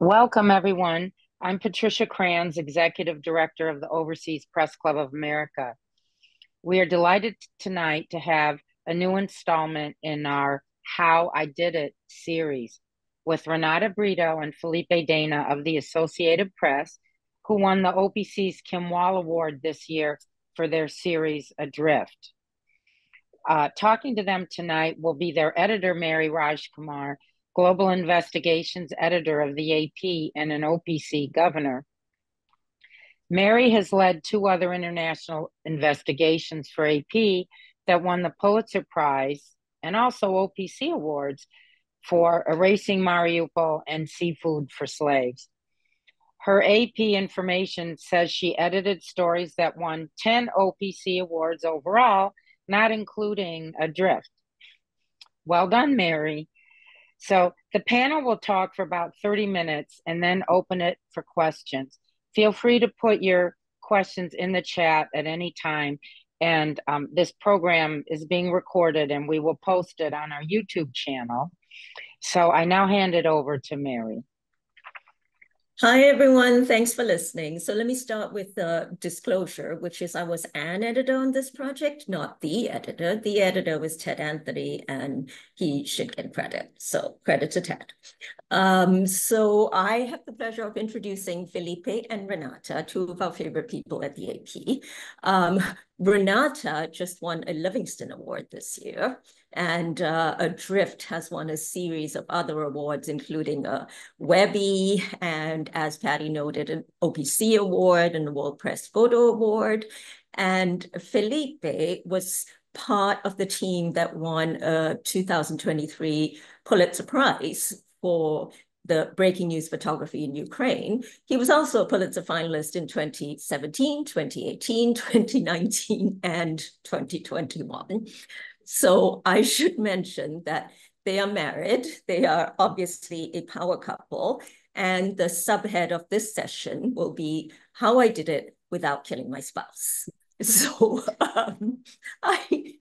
Welcome, everyone. I'm Patricia Kranz, Executive Director of the Overseas Press Club of America. We are delighted tonight to have a new installment in our How I Did It series with Renata Brito and Felipe Dana of the Associated Press, who won the OPC's Kim Wall Award this year for their series Adrift. Uh, talking to them tonight will be their editor, Mary Rajkumar, Global Investigations Editor of the AP and an OPC governor. Mary has led two other international investigations for AP that won the Pulitzer Prize and also OPC awards for Erasing Mariupol and Seafood for Slaves. Her AP information says she edited stories that won 10 OPC awards overall, not including Adrift. Well done, Mary. So the panel will talk for about 30 minutes and then open it for questions. Feel free to put your questions in the chat at any time. And um, this program is being recorded and we will post it on our YouTube channel. So I now hand it over to Mary. Hi, everyone. Thanks for listening. So let me start with the disclosure, which is I was an editor on this project, not the editor. The editor was Ted Anthony, and he should get credit. So credit to Ted. Um, so I have the pleasure of introducing Felipe and Renata, two of our favorite people at the AP. Um, Renata just won a Livingston Award this year. And uh, Adrift has won a series of other awards, including a Webby, and as Patty noted, an OPC award and a World Press Photo Award. And Felipe was part of the team that won a 2023 Pulitzer Prize for the breaking news photography in Ukraine. He was also a Pulitzer finalist in 2017, 2018, 2019, and 2021. So I should mention that they are married. They are obviously a power couple. And the subhead of this session will be how I did it without killing my spouse. So um, I,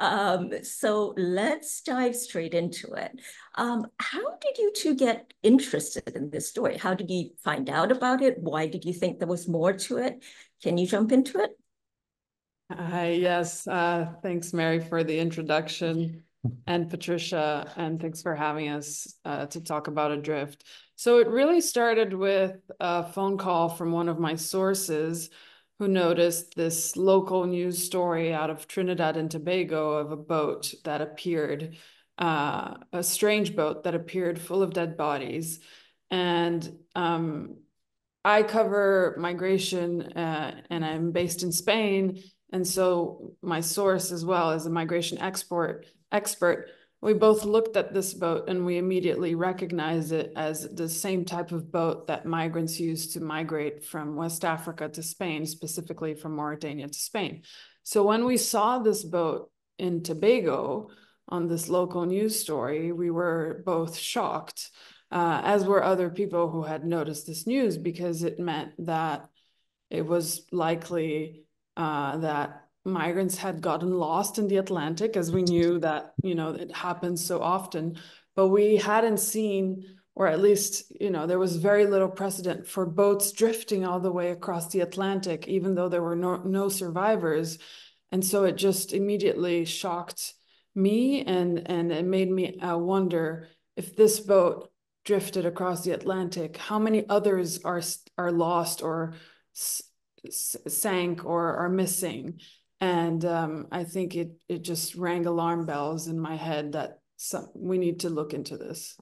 um, so let's dive straight into it. Um, how did you two get interested in this story? How did you find out about it? Why did you think there was more to it? Can you jump into it? Hi, yes, uh, thanks, Mary, for the introduction and Patricia, and thanks for having us uh, to talk about Adrift. So it really started with a phone call from one of my sources who noticed this local news story out of Trinidad and Tobago of a boat that appeared, uh, a strange boat that appeared full of dead bodies. And um, I cover migration uh, and I'm based in Spain. And so my source as well as a migration export expert, we both looked at this boat and we immediately recognized it as the same type of boat that migrants use to migrate from West Africa to Spain, specifically from Mauritania to Spain. So when we saw this boat in Tobago on this local news story, we were both shocked, uh, as were other people who had noticed this news because it meant that it was likely uh, that migrants had gotten lost in the Atlantic, as we knew that, you know, it happens so often. But we hadn't seen, or at least, you know, there was very little precedent for boats drifting all the way across the Atlantic, even though there were no, no survivors. And so it just immediately shocked me and, and it made me uh, wonder if this boat drifted across the Atlantic, how many others are, are lost or sank or are missing. And um, I think it it just rang alarm bells in my head that some, we need to look into this.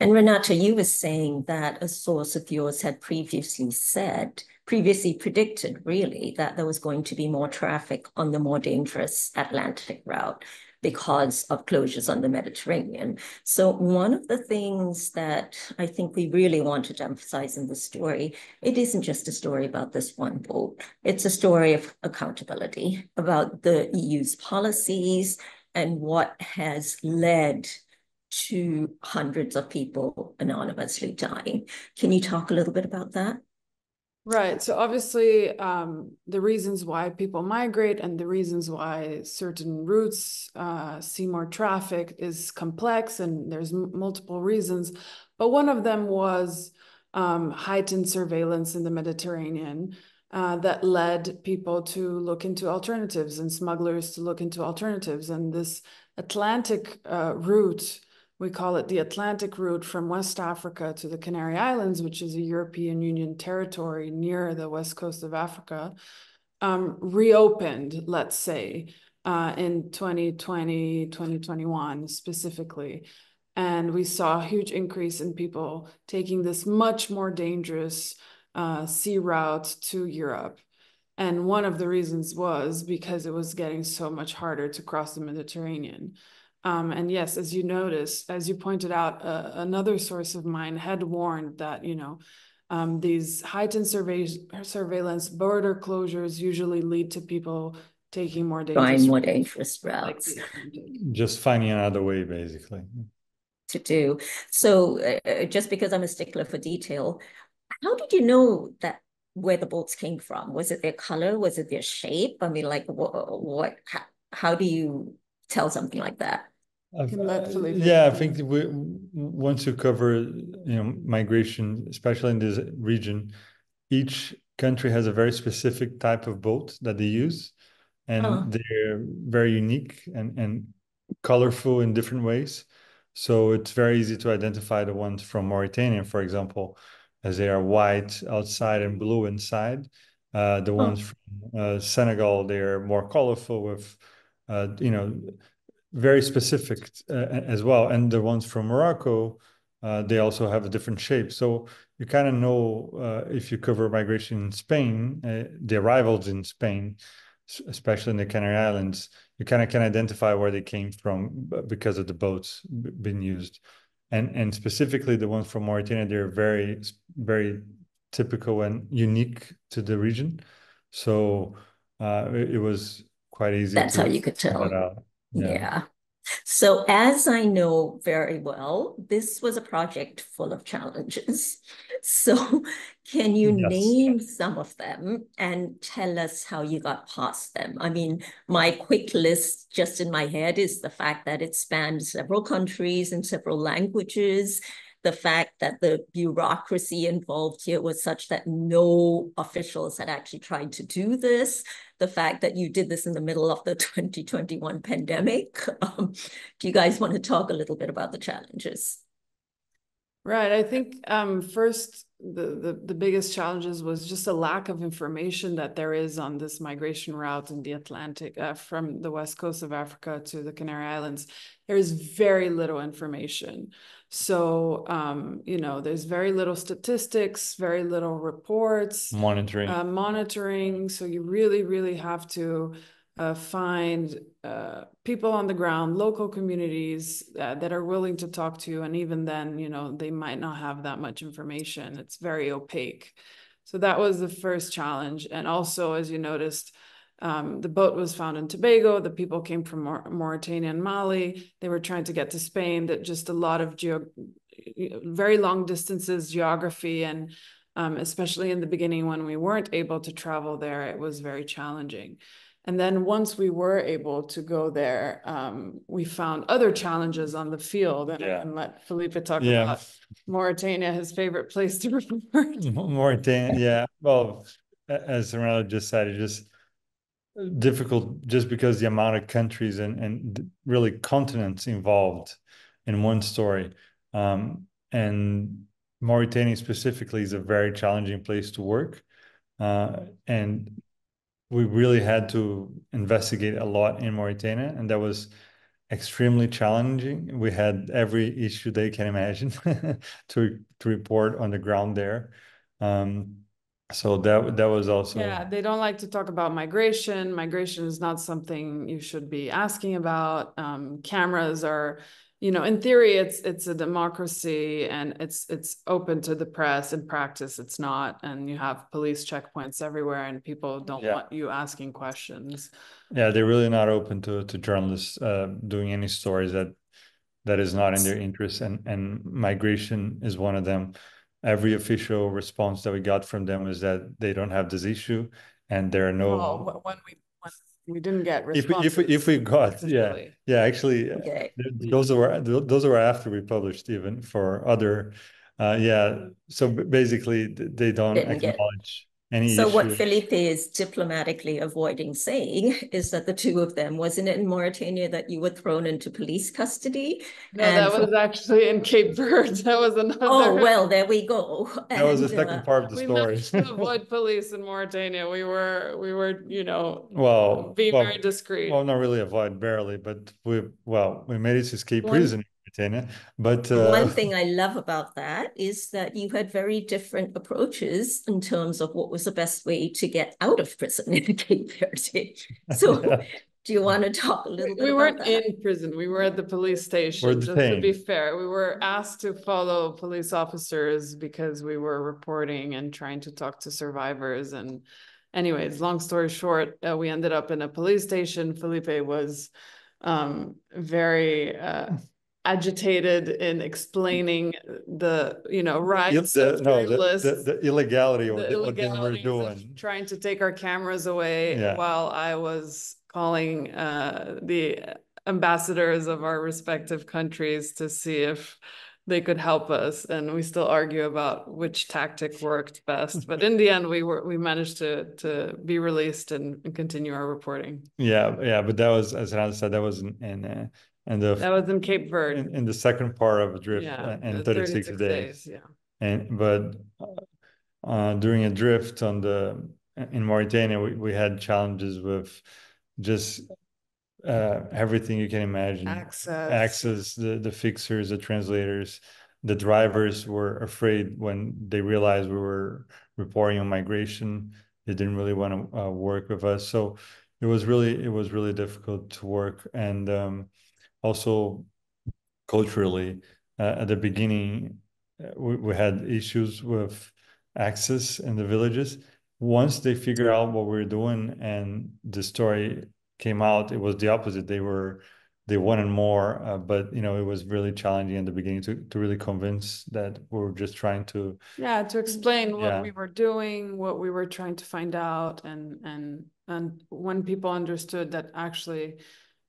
And Renata, you were saying that a source of yours had previously said, previously predicted, really, that there was going to be more traffic on the more dangerous Atlantic route because of closures on the Mediterranean. So one of the things that I think we really wanted to emphasize in the story, it isn't just a story about this one boat. It's a story of accountability about the EU's policies and what has led to hundreds of people anonymously dying. Can you talk a little bit about that? Right. So obviously, um, the reasons why people migrate and the reasons why certain routes uh, see more traffic is complex, and there's multiple reasons. But one of them was um, heightened surveillance in the Mediterranean uh, that led people to look into alternatives and smugglers to look into alternatives. And this Atlantic uh, route, we call it the Atlantic route from West Africa to the Canary Islands, which is a European Union territory near the west coast of Africa, um, reopened, let's say, uh, in 2020, 2021 specifically. And we saw a huge increase in people taking this much more dangerous uh, sea route to Europe. And one of the reasons was because it was getting so much harder to cross the Mediterranean. Um, and yes, as you noticed, as you pointed out, uh, another source of mine had warned that, you know, um, these heightened surveillance border closures usually lead to people taking more dangerous Find more dangerous routes. Like Just finding another way, basically. To do. So uh, uh, just because I'm a stickler for detail, how did you know that where the bolts came from? Was it their color? Was it their shape? I mean, like what, what how, how do you tell something like that? Yeah, I think we once you cover you know migration, especially in this region, each country has a very specific type of boat that they use, and uh. they're very unique and and colorful in different ways. So it's very easy to identify the ones from Mauritania, for example, as they are white outside and blue inside. Uh, the ones from uh, Senegal, they're more colorful with, uh, you know, very specific uh, as well. And the ones from Morocco, uh, they also have a different shape. So you kind of know uh, if you cover migration in Spain, the arrivals in Spain, especially in the Canary Islands, you kind of can identify where they came from because of the boats being used and and specifically the ones from Mauritania, they're very very typical and unique to the region. So uh, it, it was quite easy. That's how you could tell. Yeah. yeah. So, as I know very well, this was a project full of challenges. So, can you yes. name some of them and tell us how you got past them? I mean, my quick list just in my head is the fact that it spanned several countries and several languages the fact that the bureaucracy involved here was such that no officials had actually tried to do this, the fact that you did this in the middle of the 2021 pandemic. Um, do you guys want to talk a little bit about the challenges? Right. I think um, first, the, the, the biggest challenges was just a lack of information that there is on this migration route in the Atlantic uh, from the west coast of Africa to the Canary Islands. There is very little information. So, um, you know, there's very little statistics, very little reports, monitoring, uh, monitoring. So you really, really have to uh, find uh, people on the ground, local communities uh, that are willing to talk to you. And even then, you know, they might not have that much information. It's very opaque. So that was the first challenge. And also, as you noticed, um, the boat was found in Tobago. The people came from Mauritania and Mali. They were trying to get to Spain. That just a lot of very long distances, geography, and um, especially in the beginning when we weren't able to travel there, it was very challenging. And then once we were able to go there, um, we found other challenges on the field. And, yeah. and let Felipe talk yeah. about Mauritania, his favorite place to report. Mauritania, yeah. Well, as Ronaldo just said, it's just difficult just because the amount of countries and, and really continents involved in one story. Um, and Mauritania specifically is a very challenging place to work. Uh, and we really had to investigate a lot in Mauritania, and that was extremely challenging. We had every issue they can imagine to to report on the ground there. Um, so that that was also yeah they don't like to talk about migration migration is not something you should be asking about um, cameras are you know in theory it's it's a democracy and it's it's open to the press in practice. It's not and you have police checkpoints everywhere and people don't yeah. want you asking questions. Yeah they're really not open to to journalists uh, doing any stories that that is not in their interest and and migration is one of them. Every official response that we got from them is that they don't have this issue and there are no Well, when we, we didn't get if we, if we, if we got yeah Really? yeah actually uh, Okay. those were those were after we published even for other uh yeah so basically they don't Didn't get- acknowledge any So what. Felipe is diplomatically avoiding saying is that the two of them, wasn't it in Mauritania that you were thrown into police custody? No, that And- was actually in Cape Verde. That was another. Oh, well, there we go. that was the second uh, part of the We story managed to avoid police in Mauritania. We were, we were, you know, well being well, very discreet. well not really avoid barely but we well we made it to escape One- prison in Mauritania but uh, One thing I love about that is that you had very different approaches in terms of what was the best way to get out of prison in Cape Verde. So Yeah. do you want to talk a little bit We weren't that? in prison. We were at the police station, just to be fair. We were asked to follow police officers because we were reporting and trying to talk to survivors and anyways, long story short, uh, we ended up in a police station. Felipe was um very uh agitated in explaining the, you know, rights the, of no the, the, the illegality of the the- what they were doing trying to take our cameras away Yeah. while I was calling uh the ambassadors of our respective countries to see if they could help us and we still argue about which tactic worked best but in the end we were we managed to to be released and, and continue our reporting yeah yeah but that was as Renata said that was in in, uh, the that was in Cape Verde in, in the second part of Adrift yeah uh, in the 36, days. yeah And but uh, uh, during Adrift on the in Mauritania, we, we had challenges with just uh, everything you can imagine. access Access, the the fixers, the translators, the drivers were afraid when they realized we were reporting on migration. They didn't really want to uh, work with us, so it was really it was really difficult to work. And um, also culturally, uh, at the beginning, uh, we, we had issues with access in the villages. Once they figured out what we were doing and the story came out, it was the opposite. They were they wanted more, uh, but you know it was really challenging in the beginning to to really convince that we were just trying to Yeah, to explain what Yeah. we were doing, what we were trying to find out, and and and when people understood that actually,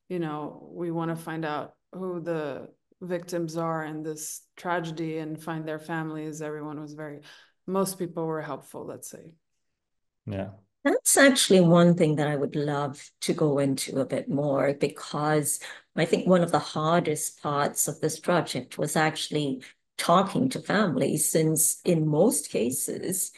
you know, we want to find out who the victims are in this tragedy and find their families, everyone was very, most people were helpful, let's say. yeah That's actually one thing that I would love to go into a bit more because I think one of the hardest parts of this project was actually talking to families, since in most cases,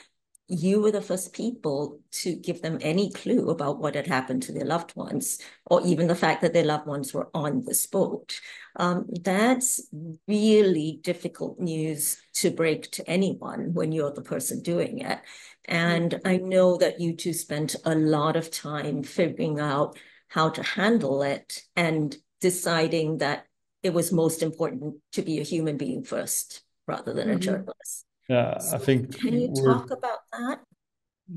you were the first people to give them any clue about what had happened to their loved ones, or even the fact that their loved ones were on this boat. Um, that's really difficult news to break to anyone when you're the person doing it. And I know that you two spent a lot of time figuring out how to handle it and deciding that it was most important to be a human being first rather than a Mhm. journalist. Yeah So i think Can you we're- talk about that?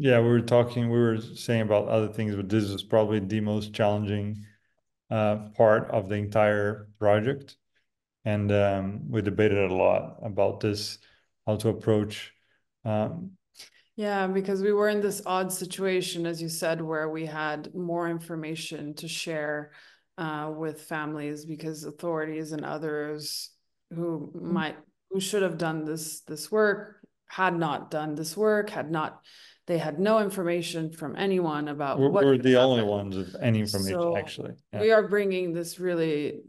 yeah we were talking we were saying about other things but this is probably the most challenging uh, part of the entire project and um, we debated a lot about this how to approach um, Yeah, because we were in this odd situation, as you said, where we had more information to share uh, with families because authorities and others who might who should have done this this work had not done this work, had not they had no information from anyone about we're, what we're the only ones with any information So, actually yeah. We are bringing this really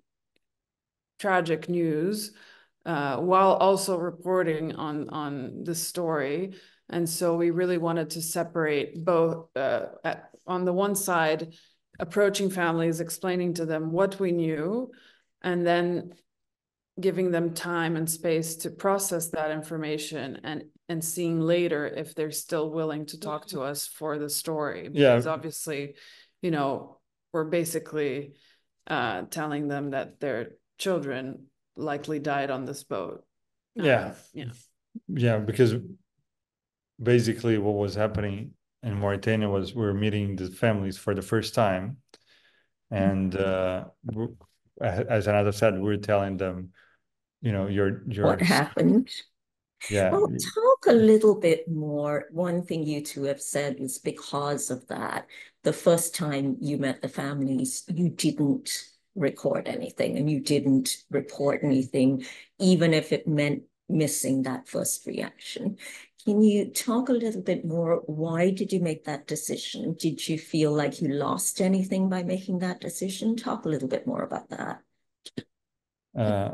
tragic news uh, while also reporting on on the story. And so we really wanted to separate both uh, at, on the one side, approaching families, explaining to them what we knew, and then giving them time and space to process that information and and seeing later if they're still willing to talk to us for the story. Yeah. Because obviously, you know, we're basically uh telling them that their children likely died on this boat. Yeah. Yeah. Yeah, because basically what was happening in Mauritania was we were meeting the families for the first time. And uh, as another said, we we're telling them, you know, your your What happened? yeah. Well, talk a little bit more. One thing you two have said is because of that, the first time you met the families, you didn't record anything and you didn't report anything, even if it meant missing that first reaction. Can you talk a little bit more? Why did you make that decision? Did you feel like you lost anything by making that decision? Talk a little bit more about that. Uh,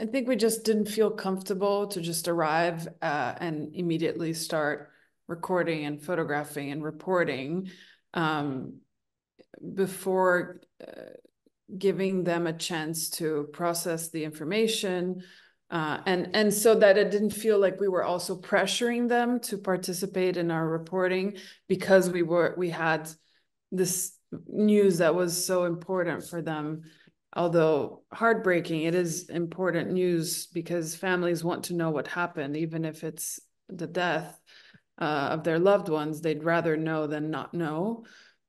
I think we just didn't feel comfortable to just arrive uh, and immediately start recording and photographing and reporting um, before uh, giving them a chance to process the information. Uh, and and so that it didn't feel like we were also pressuring them to participate in our reporting because we were we had this news that was so important for them although heartbreaking, it is important news because families want to know what happened, even if it's the death uh, of their loved ones. They'd rather know than not know.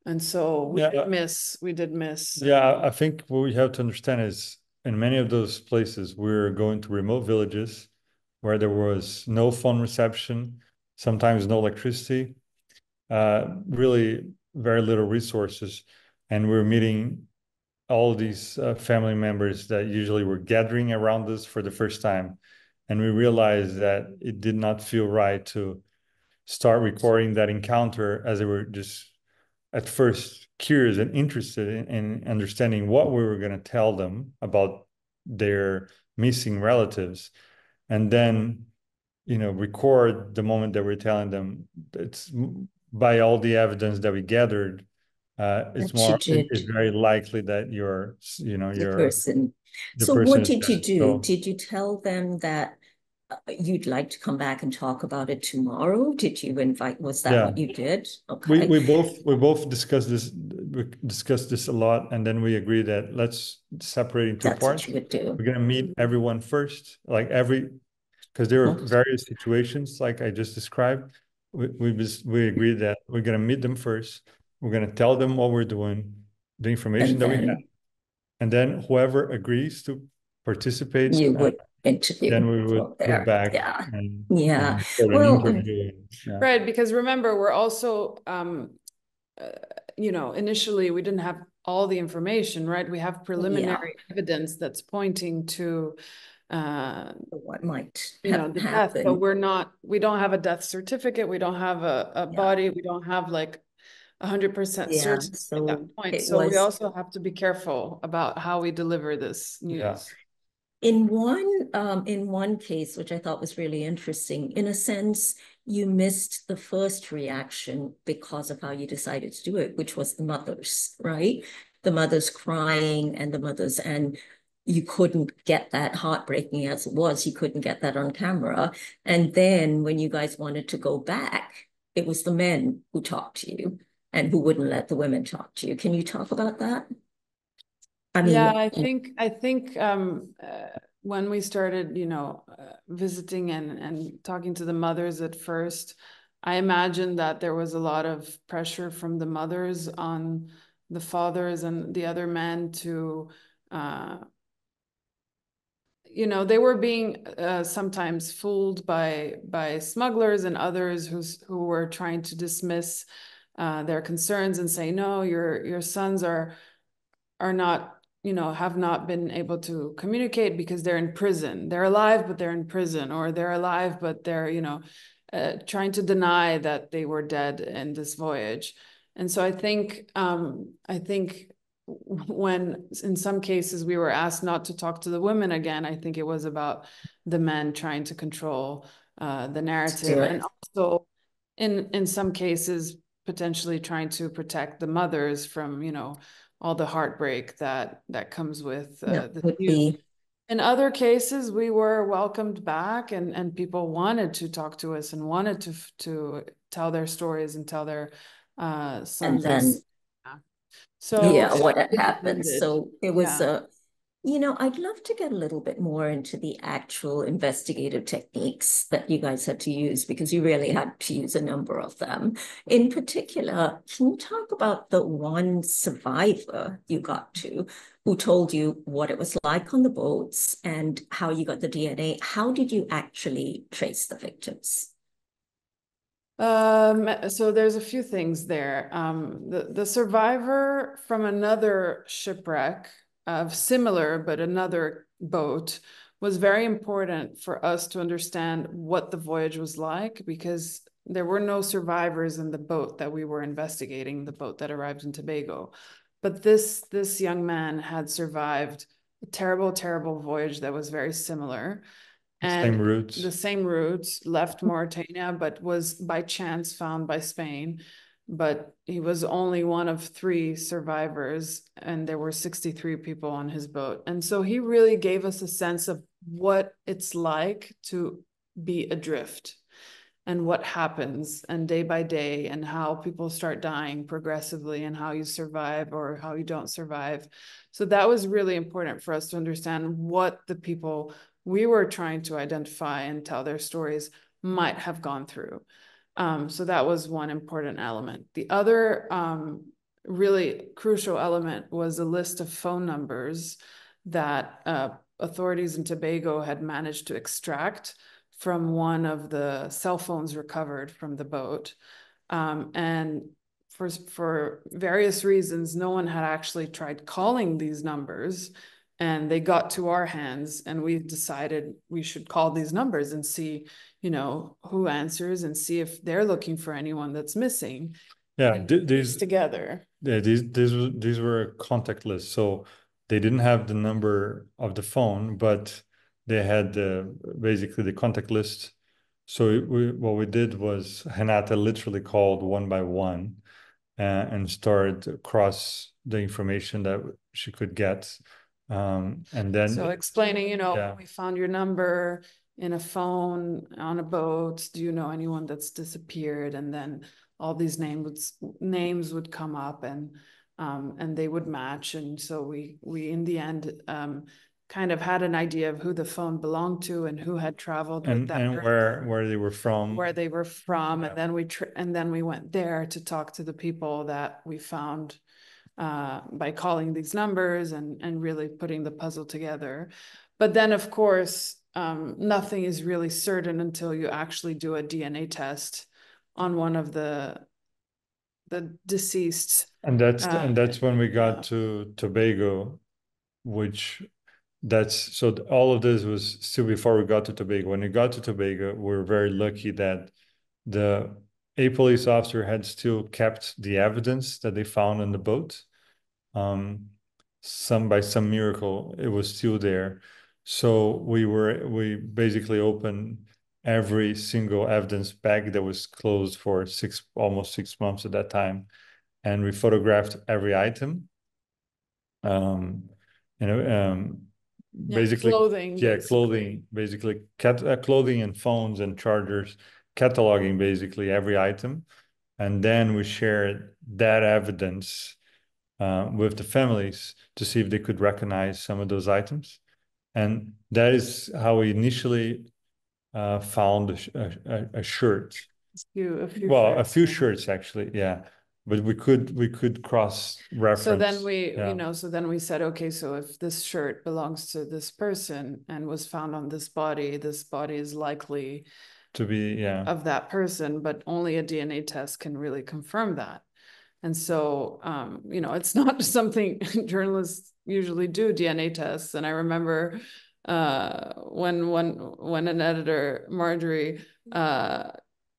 And so we Yeah. did miss, we did miss. Yeah, I think what we have to understand is in many of those places, we're going to remote villages where there was no phone reception, sometimes no electricity, uh, really very little resources. And we're meeting all these uh, family members that usually were gathering around us for the first time. And we realized that it did not feel right to start recording that encounter as they were just at first curious and interested in, in understanding what we were going to tell them about their missing relatives. And then, you know, record the moment that we're telling them it's by all the evidence that we gathered uh, it's That more it's very likely that you're you know the you're person. the So person what did you do? So- Did you tell them that uh, you'd like to come back and talk about it tomorrow? Did you invite, was that Yeah. what you did? we Okay. we both we both discussed this we discussed this a lot and then we agreed that let's separate into That's what parts you would do. we're gonna meet everyone first like every because there are various situations like i just described we we, just, we agreed that we're gonna meet them first we're gonna tell them what we're doing the information And that we have and then whoever agrees to participate you uh, would interview. then we would there. go back Yeah, and, Yeah. and record an Well, yeah. Right, because remember, we're also, um, uh, you know, initially we didn't have all the information, right? We have preliminary evidence that's pointing to, uh, what might you know, have the death, but we're not, we don't have a death certificate, we don't have a, a Yeah. body, we don't have like a hundred percent Yeah, certainty at so that point. it So we also have to be careful about how we deliver this Yeah. news. In one, um, in one case, which I thought was really interesting, in a sense, you missed the first reaction because of how you decided to do it, which was the mothers, right? The mothers crying and the mothers, and you couldn't get that heartbreaking as it was, you couldn't get that on camera. And then when you guys wanted to go back, it was the men who talked to you and who wouldn't let the women talk to you. Can you talk about that? I mean, Yeah, I think, I think, um, uh, when we started, you know, uh, visiting and, and talking to the mothers at first, I imagined that there was a lot of pressure from the mothers on the fathers and the other men to, uh, you know, they were being, uh, sometimes fooled by, by smugglers and others who's, who were trying to dismiss, uh, their concerns and say, no, your, your sons are, are not you know, have not been able to communicate because they're in prison. They're alive, but they're in prison, or they're alive, but they're, you know, uh, trying to deny that they were dead in this voyage. And so I think, um, I think when in some cases we were asked not to talk to the women again, I think it was about the men trying to control uh, the narrative, and also in in some cases potentially trying to protect the mothers from, you know, all the heartbreak that that comes with uh, yeah, the would news. be In other cases, we were welcomed back, and and people wanted to talk to us and wanted to to tell their stories and tell their uh, and then yeah. So yeah, what had happened. So it was Yeah. a You know, I'd love to get a little bit more into the actual investigative techniques that you guys had to use because you really had to use a number of them. In particular, can you talk about the one survivor you got to who told you what it was like on the boats and how you got the DNA? How did you actually trace the victims? Um, so there's a few things there. Um, the, the survivor from another shipwreck of similar but another boat was very important for us to understand what the voyage was like because there were no survivors in the boat that we were investigating, the boat that arrived in Tobago. But this this young man had survived a terrible, terrible voyage that was very similar. And same routes. The same routes, left Mauritania, but was by chance found by Spain but he was only one of three survivors and there were 63 people on his boat. And so he really gave us a sense of what it's like to be adrift and what happens and day by day and how people start dying progressively and how you survive or how you don't survive. So that was really important for us to understand what the people we were trying to identify and tell their stories might have gone through um, so that was one important element. The other um, really crucial element was a list of phone numbers that uh, authorities in Tobago had managed to extract from one of the cell phones recovered from the boat. Um, and for, for various reasons, no one had actually tried calling these numbers and they got to our hands and we decided we should call these numbers and see you know who answers and see if they're looking for anyone that's missing. Yeah these together. Yeah these these these were contact lists so they didn't have the number of the phone but they had uh, basically the contact list. So we, what we did was Renata literally called one by one uh, and started across the information that she could get um, and then so explaining you know yeah. we found your number in a phone on a boat. Do you know anyone that's disappeared? And then all these names names would come up and um, and they would match. And so we we in the end um, kind of had an idea of who the phone belonged to and who had traveled and, and where where they were from. Where they were from. Yeah. and then we and then we went there to talk to the people that we found uh, by calling these numbers and, and really putting the puzzle together. But then, of course, um, nothing is really certain until you actually do a DNA test on one of the the deceased. And that's uh, and that's when we got uh, to Tobago, which that's so all of this was still before we got to Tobago. When we got to Tobago, we were very lucky that the a police officer had still kept the evidence that they found in the boat. Um, some by some miracle, it was still there. So we were we basically opened every single evidence bag that was closed for six almost six months at that time, and we photographed every item. Um, you know, um, yeah, basically clothing. Yeah, clothing, basically cat, uh, clothing and phones and chargers cataloging basically every item. And then we shared that evidence uh, with the families to see if they could recognize some of those items. And that is how we initially uh, found a, a, a shirt. A few, a few well, shirts, a few shirts actually, yeah. But we could we could cross reference. So then we yeah. you know so then we said okay so if this shirt belongs to this person and was found on this body this body is likely to be yeah. of that person but only a dna test can really confirm that. And so um, you know it's not something journalists usually do dna tests. And i remember uh, when when when an editor marjorie uh,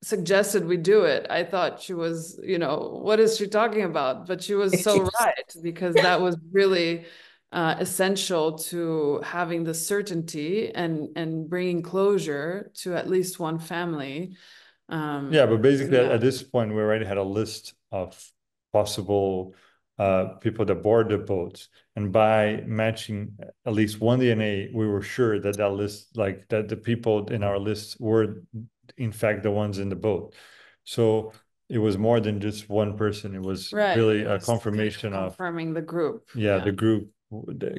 suggested we do it i thought she was you know what is she talking about? But she was so right because that was really uh, essential to having the certainty and and bringing closure to at least one family. Um, yeah, but basically yeah. at this point, we already had a list of possible uh, people that board the boats, and by matching at least one DNA, we were sure that that list, like that, the people in our list were in fact the ones in the boat. So it was more than just one person. It was right. really a confirmation confirming of confirming the group. Yeah, yeah, the group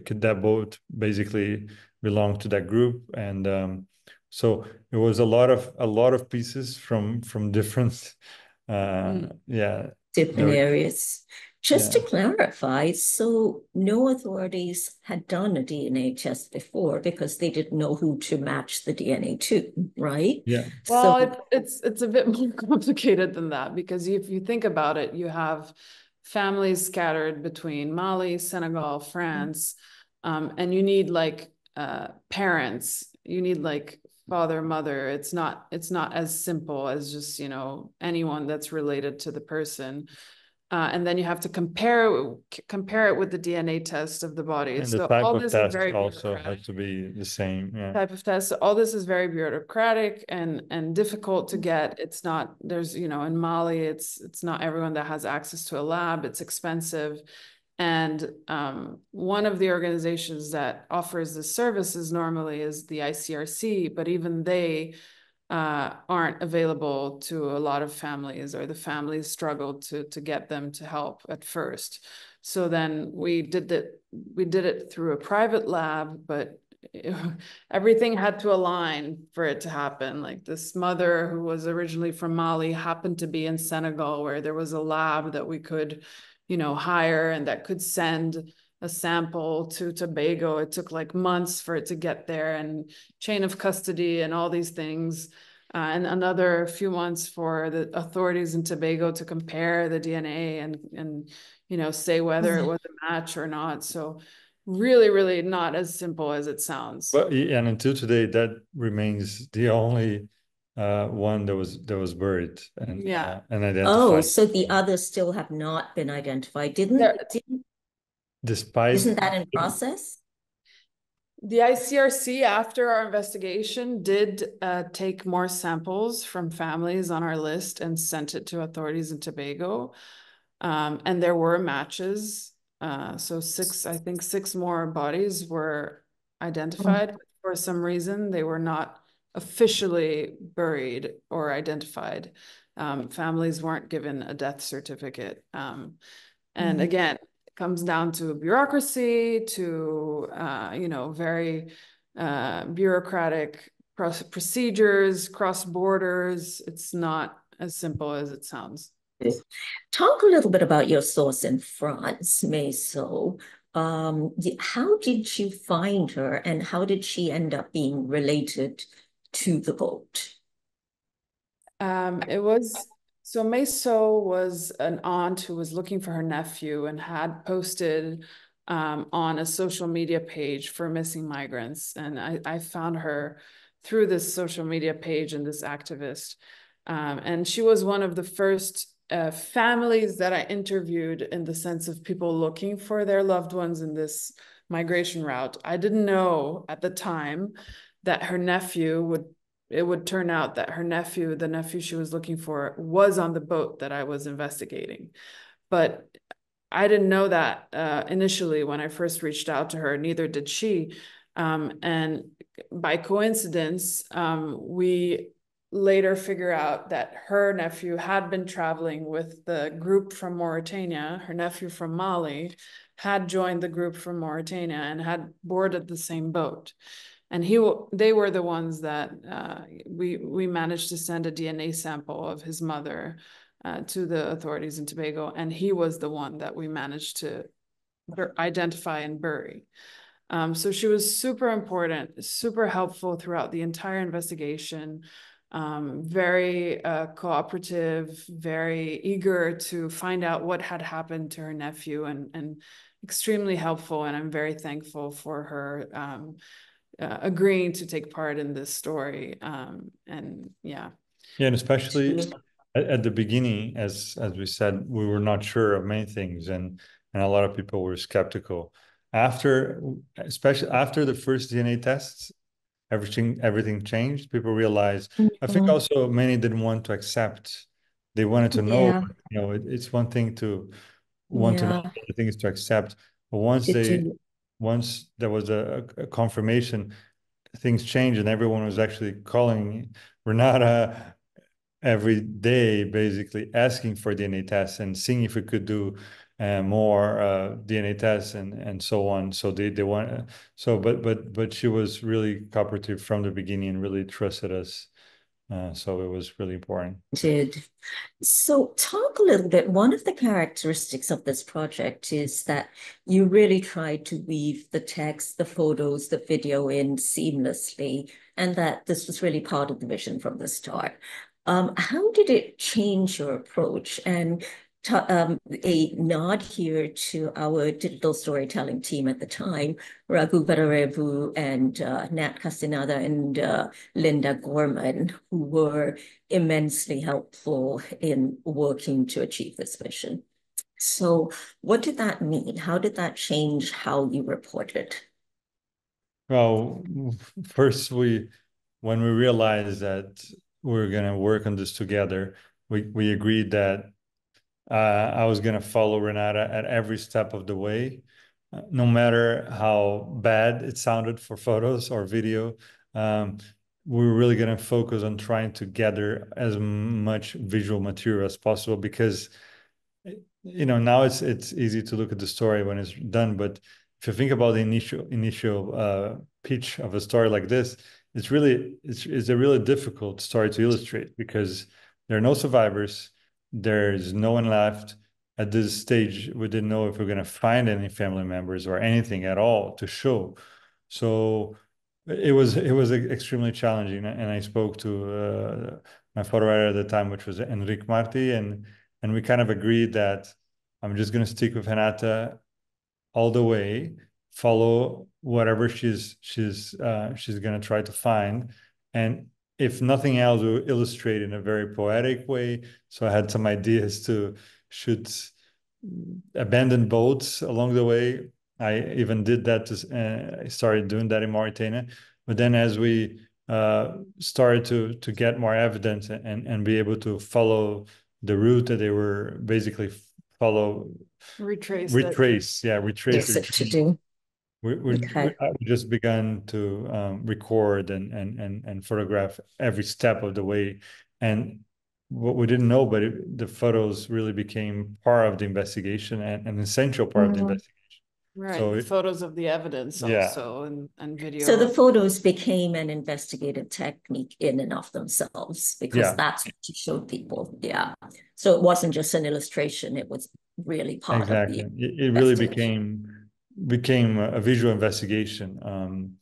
could that boat basically belong to that group and um, so it was a lot of a lot of pieces from from different uh mm. yeah different areas just yeah. to clarify, so no authorities had done a DNA test before because they didn't know who to match the DNA to, right? Yeah. Well, so, it, it's it's a bit more complicated than that because if you think about it, you have families scattered between Mali, Senegal, France, um, and you need like uh, parents. You need like father, mother. It's not it's not as simple as just you know anyone that's related to the person. Uh, and then you have to compare compare it with the DNA test of the body. And so the type all of this test is very also has to be the same. Yeah. Type of test. all this is very bureaucratic and and difficult to get. It's not. There's you know in Mali, it's it's not everyone that has access to a lab. It's expensive. And um, one of the organizations that offers the services normally is the ICRC, but even they uh, aren't available to a lot of families or the families struggled to to get them to help at first. So then we did that we did it through a private lab, but everything had to align for it to happen. Like this mother who was originally from Mali happened to be in Senegal where there was a lab that we could, you know, hire and that could send a sample to Tobago. It took like months for it to get there and chain of custody and all these things. Uh, and another few months for the authorities in Tobago to compare the DNA and and you know say whether it mm-hmm. was a match or not. So really, really not as simple as it sounds. But and until today, that remains the only uh, one that was that was buried and yeah uh, and identified. Oh, so the others still have not been identified, didn't? There, didn't Despite isn't that in process? The ICRC, after our investigation, did uh, take more samples from families on our list and sent it to authorities in Tobago. Um, and there were matches. Uh, so six, I think six more bodies were identified. Oh. For some reason, they were not officially buried or identified. Um, families weren't given a death certificate. Um, and mm -hmm. again, comes down to bureaucracy, to uh, you know very uh, bureaucratic procedures, cross borders. It's not as simple as it sounds. Talk a little bit about your source in France, Meso. Um, how did you find her and how did she end up being related to the boat? Um, it was so Meso was an aunt who was looking for her nephew and had posted um, on a social media page for missing migrants. And I, I found her through this social media page and this activist. Um, and she was one of the first uh, families that I interviewed in the sense of people looking for their loved ones in this migration route. I didn't know at the time that her nephew would it would turn out that her nephew, the nephew she was looking for, was on the boat that I was investigating. But I didn't know that uh, initially when I first reached out to her, neither did she. Um, and by coincidence, um, we later figure out that her nephew had been traveling with the group from Mauritania, her nephew from Mali had joined the group from Mauritania and had boarded the same boat and he they were the ones that uh, we we managed to send a DNA sample of his mother uh, to the authorities in Tobago, and he was the one that we managed to identify and bury. Um, so she was super important, super helpful throughout the entire investigation. Um, very uh, cooperative, very eager to find out what had happened to her nephew, and and extremely helpful. And I'm very thankful for her. Um, uh, agreeing to take part in this story. Um, and yeah. Yeah, and especially at, at, the beginning, as as we said, we were not sure of many things, and and a lot of people were skeptical. After, especially after the first DNA tests, everything everything changed. People realized. Mm-hmm. I think mm-hmm. also many didn't want to accept. They wanted to know. Yeah. You know, it, it's one thing to want yeah. to know. The thing is to accept. But once they once there was a, a confirmation, things changed and everyone was actually calling Renata every day, basically asking for DNA tests and seeing if we could do and more uh, DNA tests and and so on. So they they want so but but but she was really cooperative from the beginning and really trusted us. Uh, so it was really important. Did so talk a little bit. One of the characteristics of this project is that you really tried to weave the text, the photos, the video in seamlessly, and that this was really part of the vision from the start. Um, how did it change your approach? And um, a nod here to our digital storytelling team at the time, Raghu Vadarevu and uh, Nat Castaneda and uh, Linda Gorman, who were immensely helpful in working to achieve this mission. So what did that mean? How did that change how you reported? Well, first we, when we realized that we're going to work on this together, we, we agreed that I was going to follow Renata at every step of the way, uh, no matter how bad it sounded for photos or video. Um, we are really going to focus on trying to gather as much visual material as possible because you know now it's it's easy to look at the story when it's done but if you think about the initial initial uh, pitch of a story like this it's really it's, it's a really difficult story to illustrate because there are no survivors there's no one left at this stage. We didn't know if we are going to find any family members or anything at all to show. So it was it was extremely challenging and i spoke to uh, my photo writer at the time which was enrique marti and and we kind of agreed that i'm just going to stick with renata all the way follow whatever she's she's uh, she's going to try to find and if nothing else, we illustrate in a very poetic way. So I had some ideas to shoot abandoned boats along the way. I even did that. To, uh, I started doing that in Mauritania. But then as we uh, started to to get more evidence and and be able to follow the route that they were basically follow retrace retrace it. yeah retrace, retrace we, we, okay. we just began to um, record and, and, and, and photograph every step of the way. And what we didn't know, but it, the photos really became part of the investigation and an essential part mm -hmm. of the mm-hmm. investigation. Right, so it, photos of the evidence yeah. also and, and video. So the photos became an investigative technique in and of themselves because yeah. that's what you showed people. Yeah. So it wasn't just an illustration, it was really part exactly. of the It, it really became became a visual investigation. Um,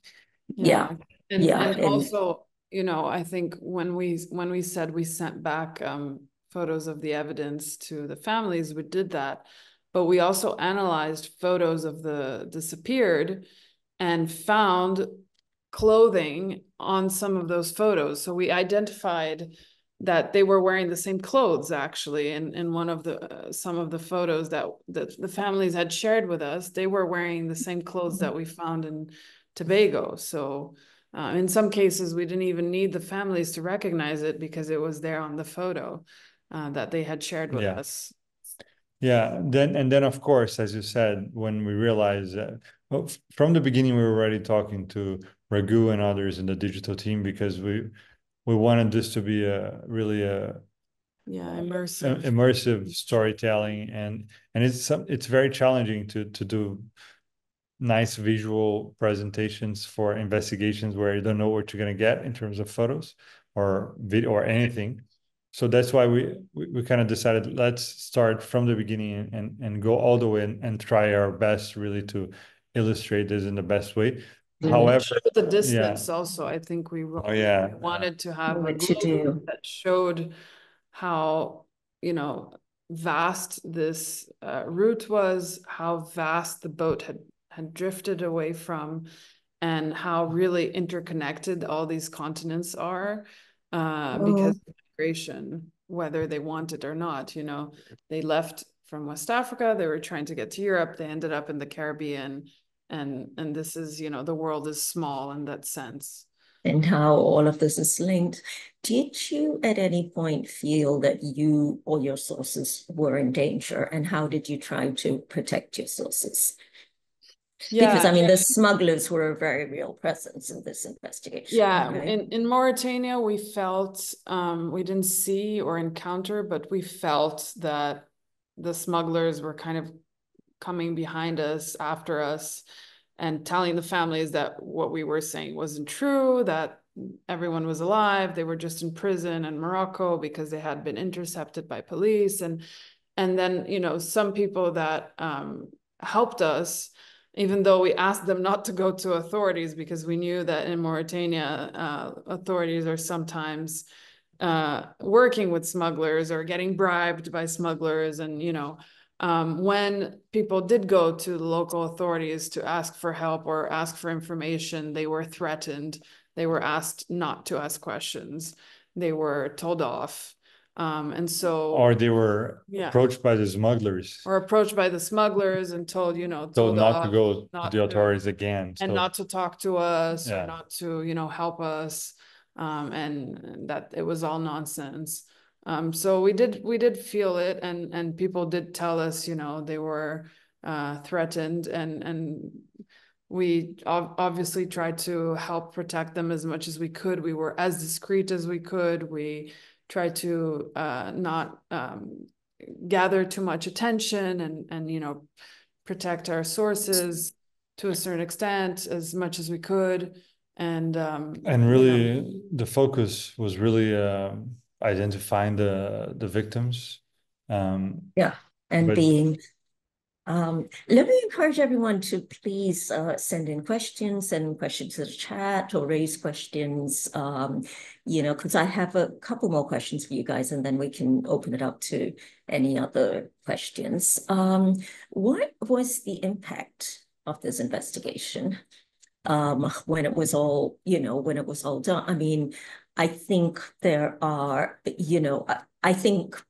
yeah, and, yeah, and, and, also, you know, I think when we when we said we sent back um, photos of the evidence to the families, we did that, but we also analyzed photos of the disappeared and found clothing on some of those photos. So we identified that they were wearing the same clothes actually in, in one of the uh, some of the photos that, that the families had shared with us they were wearing the same clothes that we found in tobago so uh, in some cases we didn't even need the families to recognize it because it was there on the photo uh, that they had shared with yeah. us yeah then and then of course as you said when we realized that well, from the beginning we were already talking to Raghu and others in the digital team because we we wanted this to be a really a yeah immersive. immersive storytelling and and it's it's very challenging to to do nice visual presentations for investigations where you don't know what you're going to get in terms of photos or video or anything. So that's why we we, we kind of decided let's start from the beginning and and go all the way and, and try our best really to illustrate this in the best way However, the distance also, I think we oh yeah. wanted to have a glue that showed how, you know, vast this uh, route was, how vast the boat had had drifted away from, and how really interconnected all these continents are, uh, oh. because migration, whether they want it or not, you know, they left from West Africa, they were trying to get to Europe, they ended up in the Caribbean, and and this is you know the world is small in that sense and how all of this is linked did you at any point feel that you or your sources were in danger and how did you try to protect your sources yeah, because I mean, the smugglers were a very real presence in this investigation. Yeah, right? in, in Mauritania, we felt um, we didn't see or encounter, but we felt that the smugglers were kind of coming behind us, after us, and telling the families that what we were saying wasn't true, that everyone was alive, they were just in prison in Morocco because they had been intercepted by police. And and then, you know, some people that um, helped us, even though we asked them not to go to authorities because we knew that in Mauritania, uh, authorities are sometimes uh, working with smugglers or getting bribed by smugglers. And, you know, um, when people did go to the local authorities to ask for help or ask for information, they were threatened. They were asked not to ask questions. They were told off. Um, and so, or they were Yeah. approached by the smugglers, or approached by the smugglers and told, you know, told told not to off, go to not the to- authorities again. and So- not to talk to us Yeah. or not to you know help us um and that it was all nonsense um so we did we did feel it and and people did tell us you know they were uh threatened and and we ob- obviously tried to help protect them as much as we could. We were as discreet as we could. We tried to uh not um gather too much attention and and you know protect our sources to a certain extent as much as we could. And um And you know, really, the focus was really um, identifying the the victims. Um, and But- being um, let me encourage everyone to please uh, send in questions, send in questions to the chat or raise questions. Um, you know, because I have a couple more questions for you guys, and then we can open it up to any other questions. Um, what was the impact of this investigation? Um, when it was all, you know, when it was all done. I mean, I think there are, you know, I, I think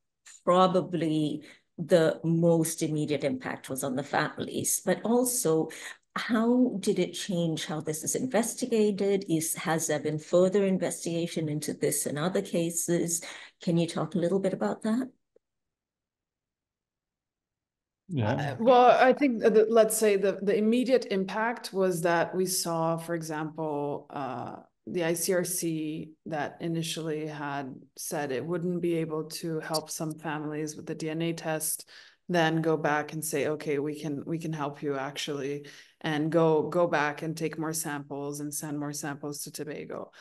probably the most immediate impact was on the families, but also how did it change how this is investigated? Is has there been further investigation into this and other cases? Can you talk a little bit about that? yeah, Uh, Well, I think that, let's say the, the immediate impact was that we saw, for example, uh, the ICRC that initially had said it wouldn't be able to help some families with the DNA test, then go back and say, okay, we can, we can help you actually, and go, go back and take more samples and send more samples to Tobago.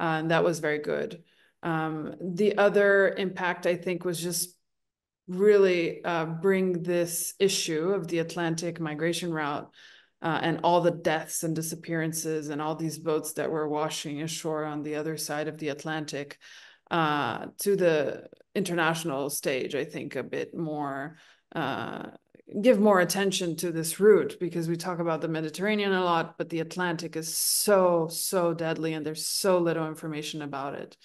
Uh, and that was very good. Um, the other impact, I think, was just really uh, bring this issue of the Atlantic migration route uh, and all the deaths and disappearances and all these boats that were washing ashore on the other side of the Atlantic uh, to the international stage, I think a bit more, uh, give more attention to this route because we talk about the Mediterranean a lot, but the Atlantic is so, so deadly and there's so little information about it.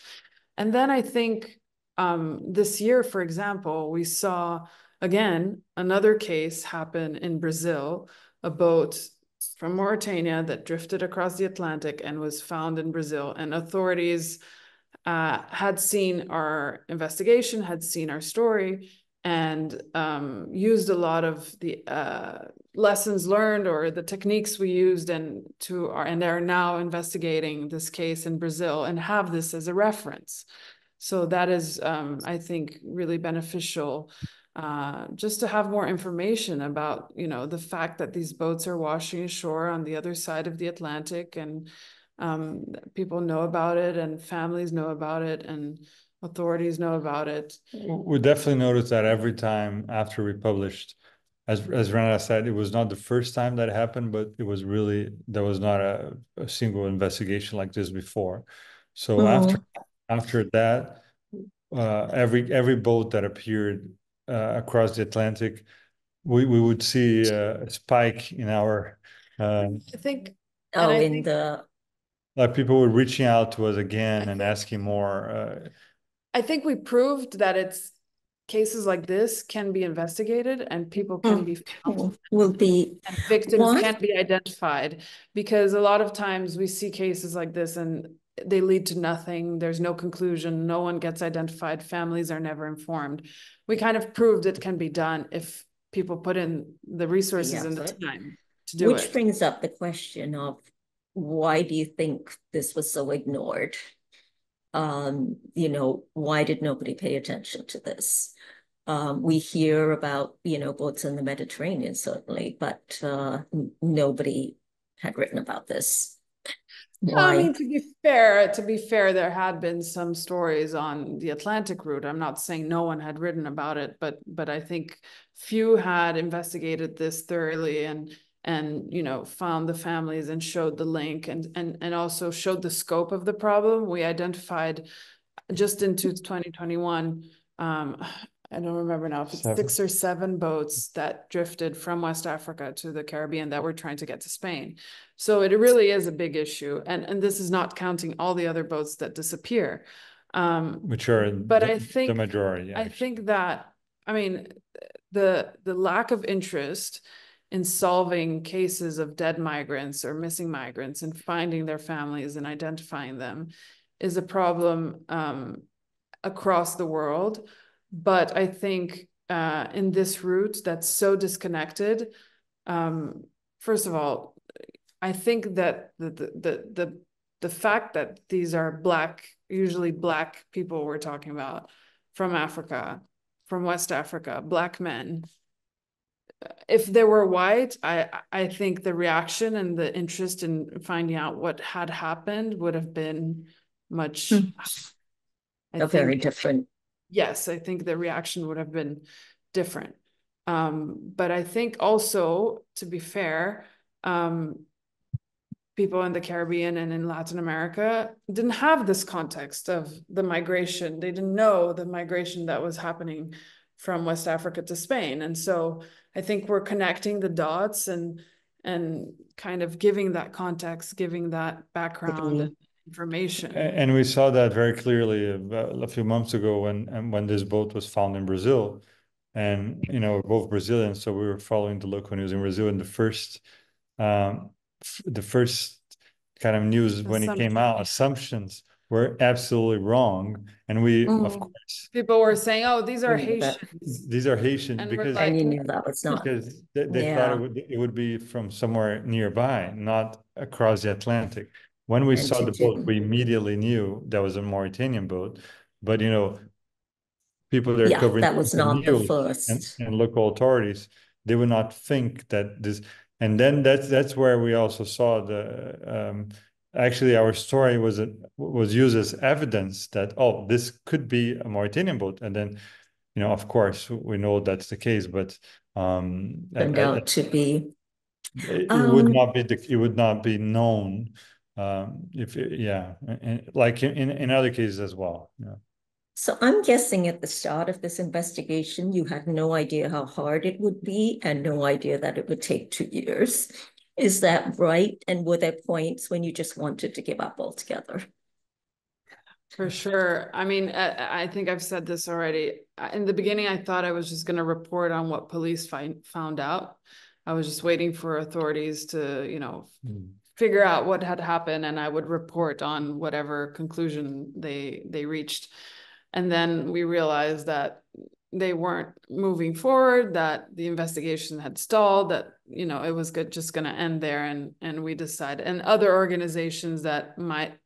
And then I think um, this year, for example, we saw again another case happen in Brazil, a boat from Mauritania that drifted across the Atlantic and was found in Brazil. And authorities uh, had seen our investigation, had seen our story, and um, used a lot of the uh, lessons learned or the techniques we used and to our, and are now investigating this case in Brazil and have this as a reference. So that is, um, I think, really beneficial, uh, just to have more information about, you know, the fact that these boats are washing ashore on the other side of the Atlantic and um, people know about it and families know about it and authorities know about it. we definitely noticed that every time after we published. As as Renata said, it was not the first time that happened, but it was really there was not a, a single investigation like this before. So after after that, uh, every every boat that appeared across the Atlantic, we we would see uh, a spike in our uh, I think Oh, I in think- the, like people were reaching out to us again and asking more. Uh, I think we proved that it's cases like this can be investigated and people can Mm. be found. will be, And victims Why? can be identified because a lot of times we see cases like this and they lead to nothing. There's no conclusion. No one gets identified. Families are never informed. We kind of proved it can be done if people put in the resources and the time to do which it. Which brings up the question of why do you think this was so ignored? Um, you know, why did nobody pay attention to this? Um, we hear about, you know, boats in the Mediterranean, certainly, but uh, nobody had written about this. Why? I mean, to be fair, to be fair, there had been some stories on the Atlantic route. I'm not saying no one had written about it, but but I think few had investigated this thoroughly and and you know found the families and showed the link and and and also showed the scope of the problem. We identified just into 2021 um, I don't remember now if it's seven. six or seven boats that drifted from West Africa to the Caribbean that were trying to get to Spain. So it really is a big issue. And, and this is not counting all the other boats that disappear. Um, Which are but the, I think the majority. I think that, I mean, the the lack of interest in solving cases of dead migrants or missing migrants and finding their families and identifying them is a problem um, across the world but I think uh, in this route that's so disconnected, um, first of all, I think that the, the the the the fact that these are black, usually black people we're talking about from Africa, from West Africa, black men. If they were white, I I think the reaction and the interest in finding out what had happened would have been much. Mm. I very different yes, I think the reaction would have been different. Um, but I think also, to be fair, um, people in the Caribbean and in Latin America didn't have this context of the migration. They didn't know the migration that was happening from West Africa to Spain. And so I think we're connecting the dots and and kind of giving that context, giving that background information. And we saw that very clearly a, few months ago when when this boat was found in Brazil, and you know both Brazilians, so we were following the local news in Brazil. And the first, um, the first kind of news when it came out, assumptions were absolutely wrong. And we, mm. of course, people were saying, "Oh, these are Haitians." These are Haitians and because like, you knew that was not because they, they yeah. thought it would, it would be from somewhere nearby, not across the Atlantic. When we saw the boat, we immediately knew that was a Mauritanian boat. But you know, people that are yeah, covering that was not the first. And, and, local authorities, they would not think that this. And then that's that's where we also saw the. Um, actually, our story was a, was used as evidence that oh, this could be a Mauritanian boat, and then, you know, of course, we know that's the case, but um, turned out to be. It, um, would not be the, it would not be known um, if yeah, and like in in other cases as well. Yeah. So I'm guessing at the start of this investigation, you had no idea how hard it would be and no idea that it would take two years. Is that right? And were there points when you just wanted to give up altogether? For sure. I mean, I, I think I've said this already. In the beginning, I thought I was just going to report on what police find, found out. I was just waiting for authorities to, you know, mm figure out what had happened and I would report on whatever conclusion they they reached. And then we realized that they weren't moving forward, that the investigation had stalled, that you know it was good just gonna end there and and we decided and other organizations that might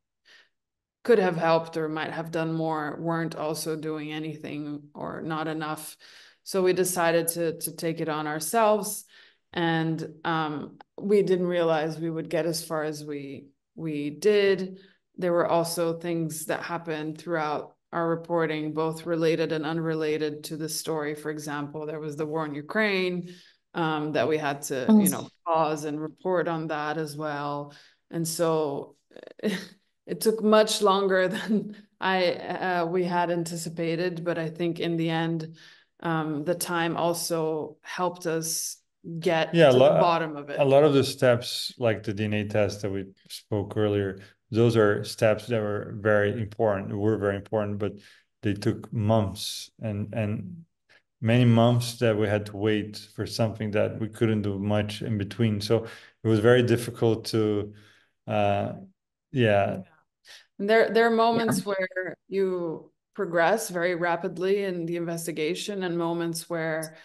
could have helped or might have done more weren't also doing anything or not enough. So we decided to to take it on ourselves and um, we didn't realize we would get as far as we we did. There were also things that happened throughout our reporting, both related and unrelated to the story. For example, there was the war in Ukraine um, that we had to, you know, pause and report on that as well. And so it took much longer than I uh, we had anticipated, but I think in the end, um, the time also helped us get yeah, to the bottom of it. A lot of the steps, like the DNA test that we spoke earlier, those are steps that were very important, were very important, but they took months and and many months that we had to wait for something that we couldn't do much in between. So it was very difficult to uh yeah. And there there are moments yeah. where you progress very rapidly in the investigation and moments where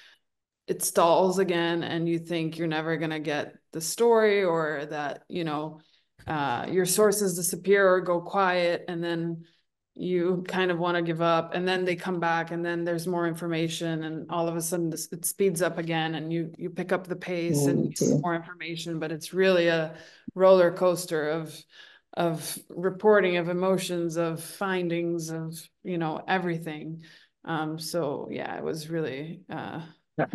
it stalls again and you think you're never going to get the story or that you know uh, your sources disappear or go quiet and then you kind of want to give up and then they come back and then there's more information and all of a sudden this, it speeds up again and you you pick up the pace Mm, and get more information but it's really a roller coaster of of reporting of emotions of findings of you know everything. Um so yeah it was really uh Yeah.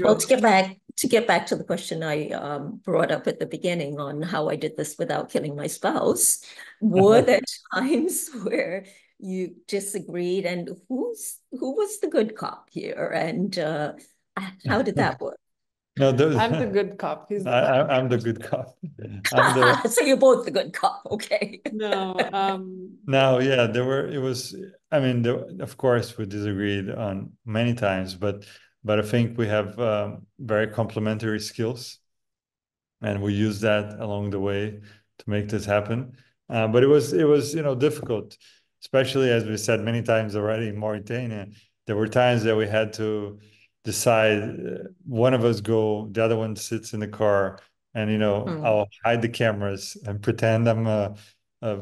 Well, to get back, to get back to the question I um brought up at the beginning on how I did this without killing my spouse, were there times where you disagreed and who's, who was the good cop here and uh how did that work? No, those, I'm the good cop he's the I, bad I, I'm the good cop. I'm the, So you're both the good cop, okay? no um no, yeah, there were, it was, I mean, there, of course, we disagreed on many times, but, but I think we have um, very complementary skills. And we use that along the way to make this happen. Uh, but it was, it was, you know, difficult, especially as we said many times already in Mauritania. There were times that we had to decide uh, one of us go, the other one sits in the car, and you know, Mm. I'll hide the cameras and pretend I'm uh, uh,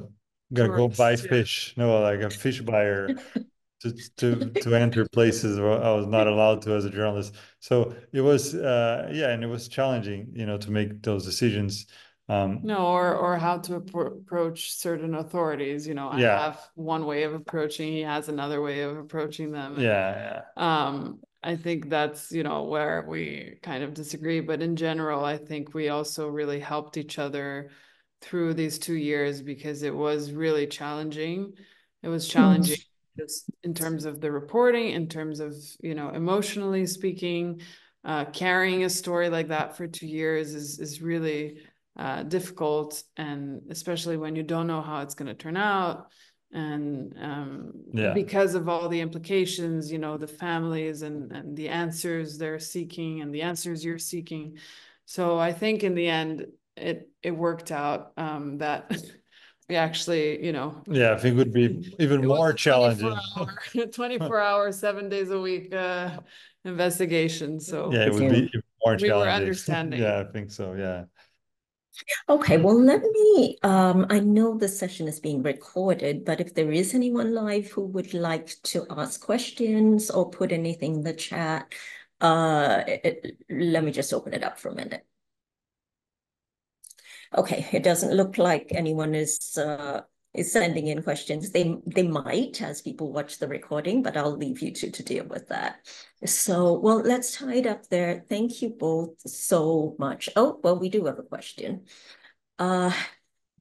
gonna go buy Tourist, yeah. fish, no, like a fish buyer. To, to to enter places where I was not allowed to as a journalist, so it was uh, yeah, and it was challenging, you know, to make those decisions. Um, No, or or how to appro- approach certain authorities, you know, I Yeah. have one way of approaching, he has another way of approaching them. yeah, yeah, Um, I think that's, you know, where we kind of disagree, but in general, I think we also really helped each other through these two years because it was really challenging. It was challenging just in terms of the reporting, in terms of, you know, emotionally speaking, uh, carrying a story like that for two years is is really uh, difficult, and especially when you don't know how it's going to turn out, and um, Yeah. because of all the implications, you know, the families and and the answers they're seeking and the answers you're seeking. So I think in the end, it it worked out um, that we actually, you know, yeah. I think it would be even more a 24 challenging. hour- Twenty-four hours, seven days a week, uh, investigation, so. Yeah, it would be even more We were challenging. understanding. Yeah, I think so. Yeah. Okay, well, let me, um, I know the session is being recorded, but if there is anyone live who would like to ask questions or put anything in the chat, uh, it- let me just open it up for a minute. Okay, it doesn't look like anyone is, uh, is sending in questions. They, they might as people watch the recording, but I'll leave you two to deal with that. So, well, let's tie it up there. Thank you both so much. Oh, well, we do have a question. Uh,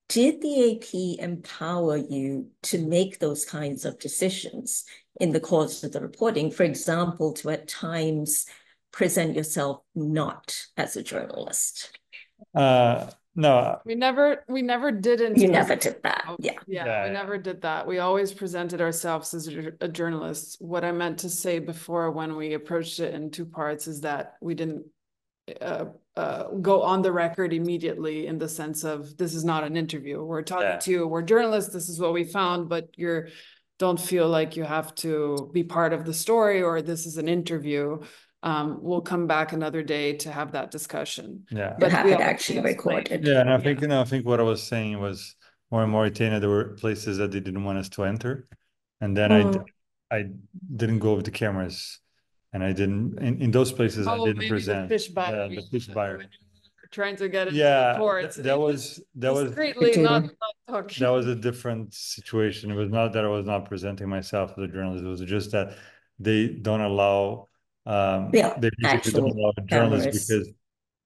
did the AP empower you to make those kinds of decisions in the course of the reporting? For example, to at times present yourself not as a journalist. Uh, no, We never, we never didn't. You never did that, Oh, yeah. Yeah, Yeah, we never did that. We always presented ourselves as a a journalist. What I meant to say before when we approached it in two parts is that we didn't uh, uh, go on the record immediately in the sense of this is not an interview. We're Yeah. talking to you, we're journalists, this is what we found, but you're don't feel like you have to be part of the story or this is an interview. Um, we'll come back another day to have that discussion. yeah. To But have we it actually explain. recorded. Yeah, and I think, you know, I think what I was saying was more in Mauritania, there were places that they didn't want us to enter. And then I, d- Mm. I didn't go with the cameras. And I didn't, in, in those places, I Oh, didn't maybe the present. fish Yeah. The fish buyer. when you were Trying to get it. Yeah, reports. th- that was, that was, Discreetly, not, not that was a different situation. It was not that I was not presenting myself as a journalist. It was just that they don't allow, um, Yeah, they basically don't allow journalists cameras. because,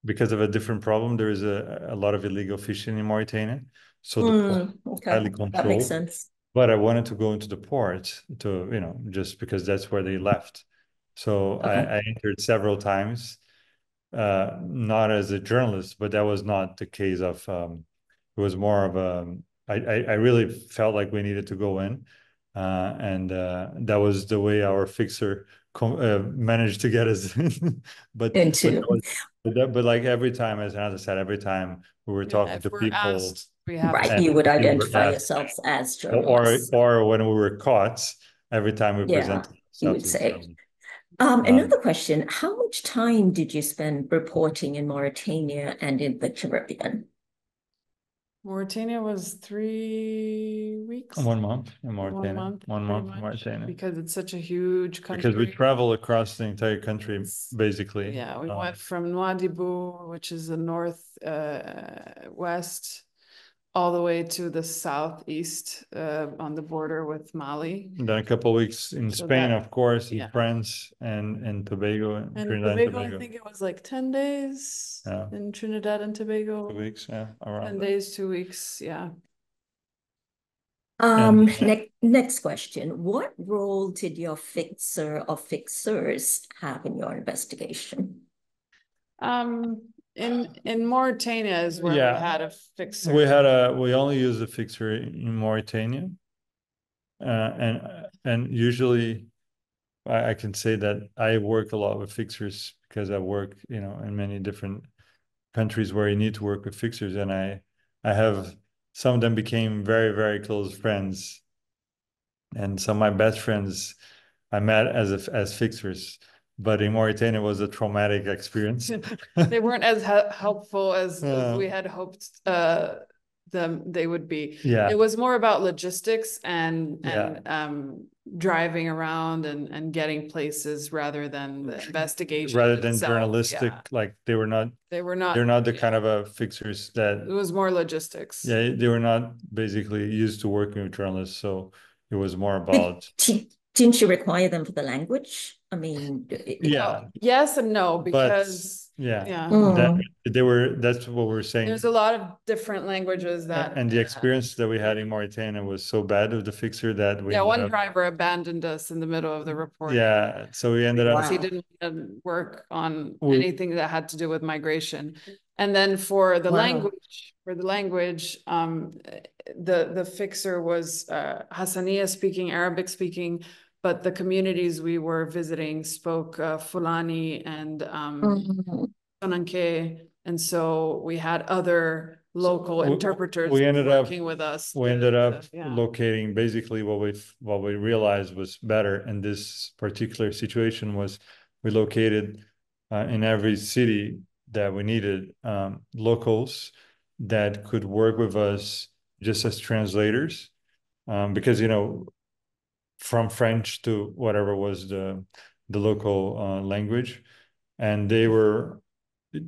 because of a different problem. There is a, a lot of illegal fishing in Mauritania. So Mm, okay, highly that makes sense. But I wanted to go into the port to, you know, just because that's where they left. So Okay. I, I entered several times, uh, not as a journalist, but that was not the case of, um, it was more of a, I, I, I really felt like we needed to go in. Uh, and, uh, that was the way our fixer uh, managed to get us. But, but Into- that was- but that, but like every time, as Renata said, every time we were Yeah, talking if to we're people. asked, Right, you would identify asked- yourselves as Or, journalists. or when we were caught, every time we Yeah, presented. you would say. Um, Um, another question, how much time did you spend reporting in Mauritania and in the Caribbean? Mauritania was three weeks. One month in One Mauritania, month, one pretty month in much, Mauritania. Because it's such a huge country. Because we travel across the entire country, basically. Yeah, we Um, went from Nouadhibou, which is the north uh west, all the way to the southeast uh on the border with Mali. and Then a couple of weeks in So Spain, that- of course, in yeah. France and, and Tobago, and And Trinidad and Tobago, I think it was like ten days Yeah. in Trinidad and Tobago. Two weeks, yeah, Ten around. that. days, two weeks, yeah. Um, And- next, next question. What role did your fixer or fixers have in your investigation? Um, in in Mauritania is where we had a fixer. We had a, we only use a fixer in Mauritania. Uh, and, and usually I, I can say that I work a lot with fixers because I work, you know, in many different countries where you need to work with fixers and I, I have, some of them became very, very close friends. And some of my best friends I met as, a- as fixers, but in Mauritania it was a traumatic experience. They weren't as he- helpful as as we had hoped uh them they would be. Yeah. It was more about logistics and Yeah. and um driving around and and getting places rather than the investigation. rather than itself. journalistic, Yeah. like they were not, They were not. they're not the yeah. kind of a fixers that It was more logistics. yeah, they were not basically used to working with journalists, so it was more about, Didn't you require them for the language? I mean, it- yeah, Yes and no, but, because yeah. yeah, That, Mm. they were, that's what we're saying. there's a lot of different languages that. And the experience that we had in Mauritania was so bad with the fixer that we. Yeah, one up- driver abandoned us in the middle of the report. Yeah, so we ended up, he didn't work on We- anything that had to do with migration. And then for the Wow. language, for the language, um, the, the fixer was, uh, Hassaniya speaking, Arabic speaking, but the communities we were visiting spoke, uh, Fulani and, um, Mm, Soninke. And so we had other local we- interpreters we ended up- working with us. we to- ended to- up yeah. locating basically what we, what we realized was better in this particular situation was we located uh, in every city that we needed um, locals that could work with us just as translators. Um, because, you know, from French to whatever was the, the local uh, language. And they were,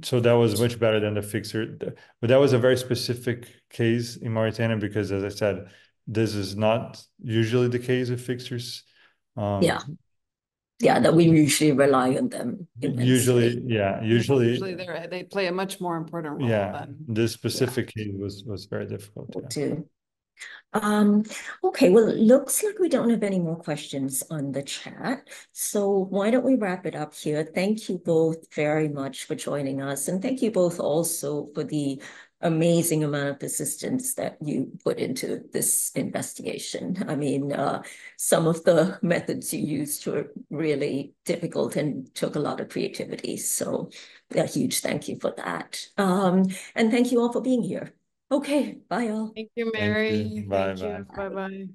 so that was much better than the fixer. But that was a very specific case in Mauritania because as I said, this is not usually the case with fixers. Um, Yeah. Yeah, that we usually rely on them. Usually, immensely. yeah, Usually usually, they're, they play a much more important role yeah, than. this specific case was, was very difficult. yeah. too. Um, okay, well, it looks like we don't have any more questions on the chat. So why don't we wrap it up here? Thank you both very much for joining us. And thank you both also for the amazing amount of persistence that you put into this investigation. I mean, uh, some of the methods you used were really difficult and took a lot of creativity. So a huge thank you for that. Um, and thank you all for being here. Okay, bye all. Thank you, you. Mary. Bye, Thank you. bye. Bye-bye.